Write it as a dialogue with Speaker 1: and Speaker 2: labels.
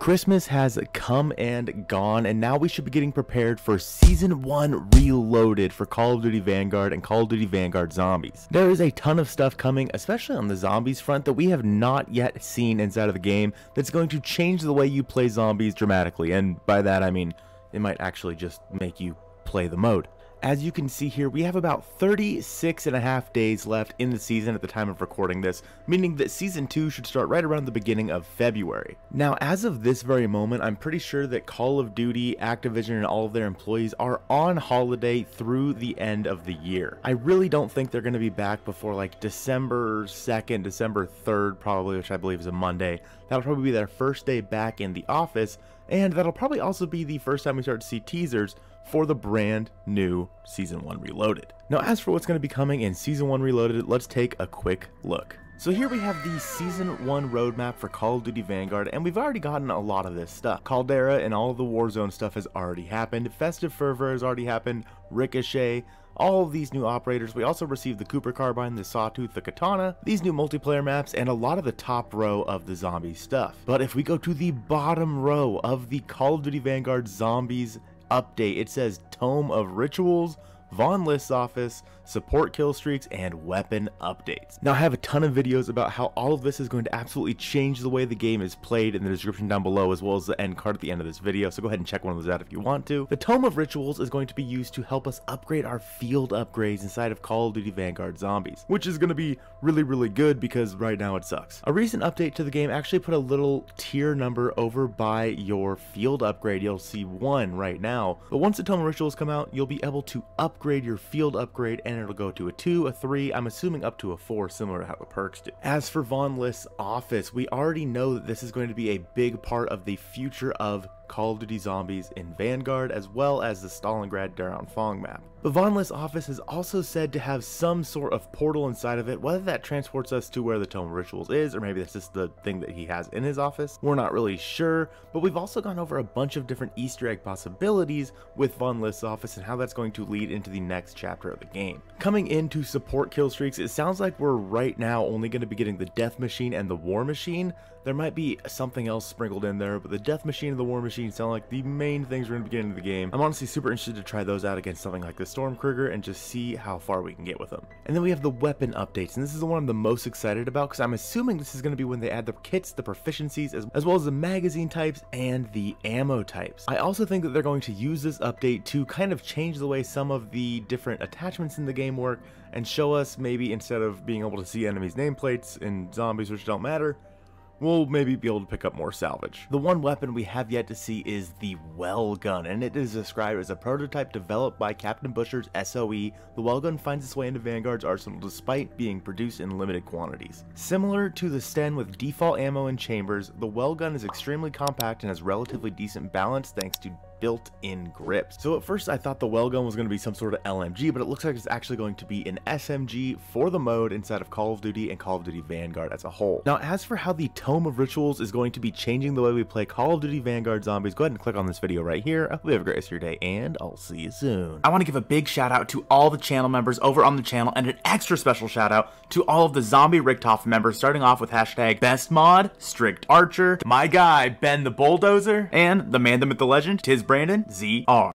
Speaker 1: Christmas has come and gone, and now we should be getting prepared for Season 1 Reloaded for Call of Duty Vanguard and Call of Duty Vanguard Zombies. There is a ton of stuff coming, especially on the zombies front, that we have not yet seen inside of the game that's going to change the way you play zombies dramatically, and by that I mean it might actually just make you play the mode. As you can see here, we have about 36 and a half days left in the season at the time of recording this, meaning that Season 2 should start right around the beginning of February. Now, as of this very moment, I'm pretty sure that Call of Duty, Activision, and all of their employees are on holiday through the end of the year. I really don't think they're going to be back before like December 2nd, December 3rd, probably, which I believe is a Monday. That'll probably be their first day back in the office, and that'll probably also be the first time we start to see teasers for the brand new Season 1 Reloaded. Now as for what's going to be coming in Season 1 Reloaded, let's take a quick look. So here we have the Season 1 roadmap for Call of Duty Vanguard, and we've already gotten a lot of this stuff. Caldera and all of the Warzone stuff has already happened, Festive Fervor has already happened, Ricochet, all of these new operators. We also received the Cooper Carbine, the Sawtooth, the Katana, these new multiplayer maps, and a lot of the top row of the zombie stuff. But if we go to the bottom row of the Call of Duty Vanguard Zombies update, it says Tome of Rituals, Von List's office, support kill streaks, and weapon updates. Now I have a ton of videos about how all of this is going to absolutely change the way the game is played in the description down below as well as the end card at the end of this video, so go ahead and check one of those out if you want to. The Tome of Rituals is going to be used to help us upgrade our field upgrades inside of Call of Duty Vanguard Zombies, which is going to be really really good because right now it sucks. A recent update to the game actually put a little tier number over by your field upgrade, you'll see one right now, but once the Tome of Rituals come out, you'll be able to upgrade your field upgrade and it'll go to a 2, a 3, I'm assuming up to a 4, similar to how the perks do. As for Von List's office, we already know that this is going to be a big part of the future of Call of Duty Zombies in Vanguard, as well as the Stalingrad Der Anfang map. But Von office is also said to have some sort of portal inside of it, whether that transports us to where the Tome of Rituals is, or maybe that's just the thing that he has in his office. We're not really sure, but we've also gone over a bunch of different Easter egg possibilities with Von List's office and how that's going to lead into the next chapter of the game. Coming into support kill streaks, it sounds like we're right now only going to be getting the Death Machine and the War Machine. There might be something else sprinkled in there, but the Death Machine and the War Machine sound like the main things we're going to be getting into the game. I'm honestly super interested to try those out against something like the Sturmkrieger and just see how far we can get with them. And then we have the weapon updates, and this is the one I'm the most excited about because I'm assuming this is going to be when they add the kits, the proficiencies, as, as well as the magazine types and the ammo types. I also think that they're going to use this update to kind of change the way some of the different attachments in the game work and show us maybe instead of being able to see enemies nameplates in zombies which don't matter, we'll maybe be able to pick up more salvage. The one weapon we have yet to see is the Welgun, and it is described as a prototype developed by Captain Butcher's SOE. The Welgun finds its way into Vanguard's arsenal despite being produced in limited quantities. Similar to the Sten with default ammo and chambers, the Welgun is extremely compact and has relatively decent balance thanks to built-in grips. So at first I thought the Welgun was going to be some sort of LMG, but it looks like it's actually going to be an SMG for the mode inside of Call of Duty and Call of Duty Vanguard as a whole. Now as for how the Tome of Rituals is going to be changing the way we play Call of Duty Vanguard Zombies, go ahead and click on this video right here. I hope you have a great rest of your day, and I'll see you soon.
Speaker 2: I want to give a big shout out to all the channel members over on the channel, and an extra special shout out to all of the Zombie Richtofen members, starting off with hashtag Best Mod, Strict Archer, my guy Ben the Bulldozer, and the man, the myth, the legend, Tiz Brandon, ZR.